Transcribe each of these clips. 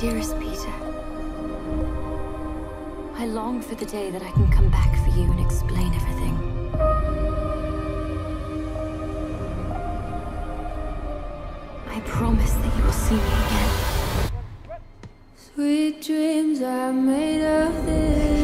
Dearest Peter, I long for the day that I can come back for you and explain everything. I promise that you will see me again. Sweet dreams are made of this.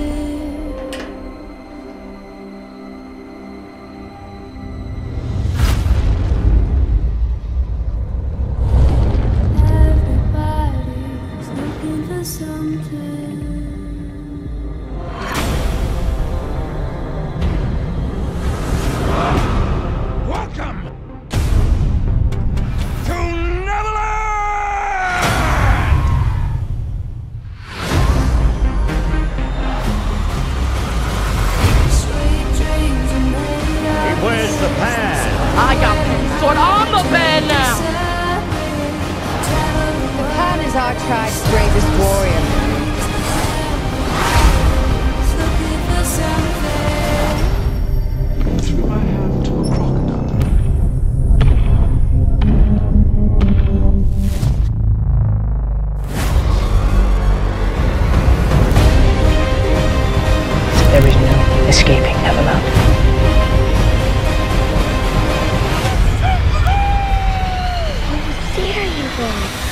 Of Where's the pan? I got sword on the bed now. Pan is our tribe's bravest warrior. looking. Threw my hand to a crocodile. There is no escaping Neverland. 对。